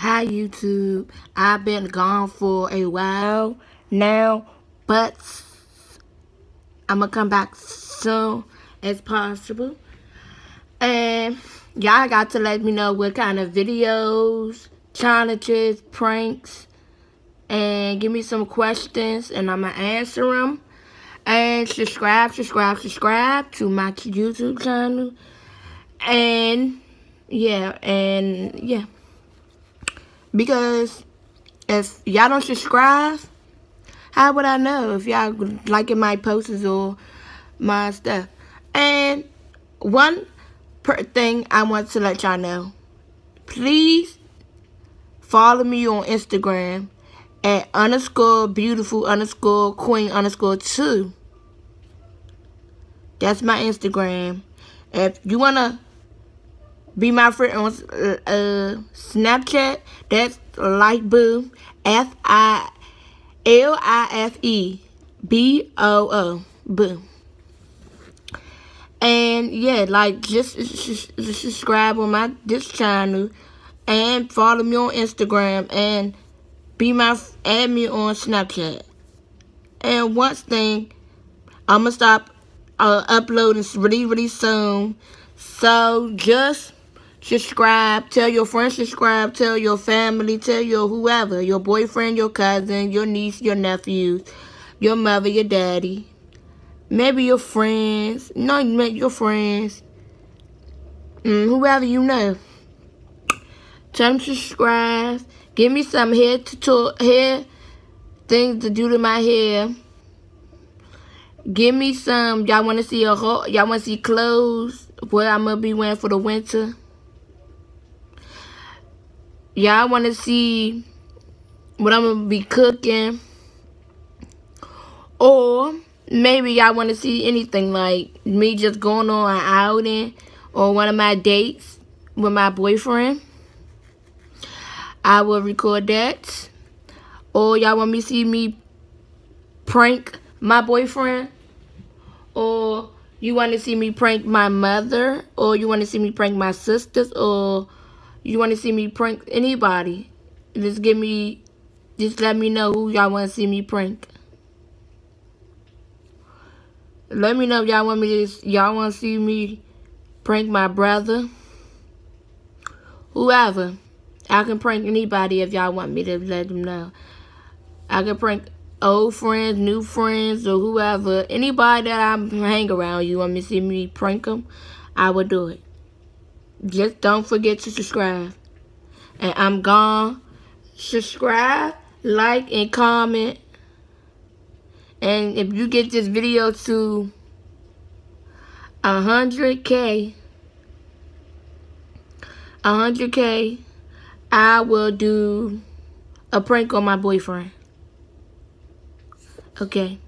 Hi YouTube. I've been gone for a while now, but I'm gonna come back soon as possible. And y'all got to let me know what kind of videos, challenges, pranks, and give me some questions and I'm gonna answer them. And subscribe, subscribe, subscribe to my YouTube channel. And yeah, and yeah. Because if y'all don't subscribe, how would I know if y'all liking my posts or my stuff? And one thing I want to let y'all know. Please follow me on Instagram at underscore beautiful underscore queen underscore two. That's my Instagram. If you want to be my friend on uh, uh, Snapchat. That's Life boom. F I L I F E B O O. Boo. And yeah, like just, just, just subscribe on my this channel and follow me on Instagram and be my add me on Snapchat. And one thing, I'm gonna stop uh, uploading really really soon. So just subscribe, tell your friends subscribe, tell your family, tell your whoever, your boyfriend, your cousin, your niece, your nephews, your mother, your daddy, maybe your friends, no, your friends, mm, whoever you know. Tell them to subscribe. Give me some hair to hair things to do to my hair. Give me some. Y'all want to see a y'all want to see clothes? What I'm gonna be wearing for the winter. Y'all want to see what I'm going to be cooking. Or maybe y'all want to see anything like me just going on an outing or one of my dates with my boyfriend. I will record that. Or y'all want me to see me prank my boyfriend. Or you want to see me prank my mother. Or you want to see me prank my sisters. Or you want to see me prank anybody, just give me, just let me know who y'all want to see me prank. Let me know y'all want me to, y'all want to see me prank my brother. Whoever. I can prank anybody if y'all want me to let them know. I can prank old friends, new friends, or whoever. Anybody that I hang around, you want me to see me prank them, I will do it. Just don't forget to subscribe. And I'm gone. Subscribe, like, and comment. And if you get this video to 100K, 100K, I will do a prank on my boyfriend. Okay.